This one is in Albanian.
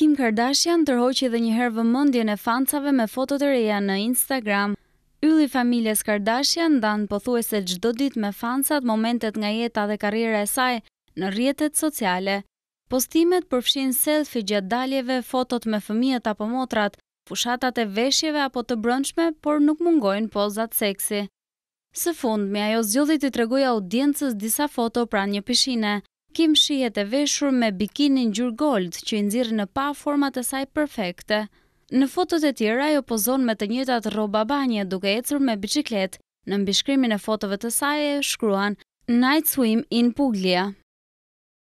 Kim Kardashian tërhoqi edhe një herë vëmendjen e fansave me fotot e reja në Instagram. Ylli i familjes Kardashian ndan pothuajse çdo ditë me fansat momentet nga jeta dhe karriera e saj në rrjetet sociale. Postimet përfshijnë selfie gjatë daljeve, fotot me fëmijët apo motrat, fushatat e veshjeve apo të brendshme, por nuk mungojnë pozat seksi. Së fundmi, ajo zgjodhi t'i tregojë audiencës disa foto pranë një pishine. Kim shihet e veshur me bikini ngjyrë gold që i nxirrin në pah format e saj perfekte. Në fotot e tjera ajo pozon me të njëjtat rroba banje duke ecur me biçikletë. Në mbishkrimin e fotove të saj ajo shkruan, Night swim in Puglia.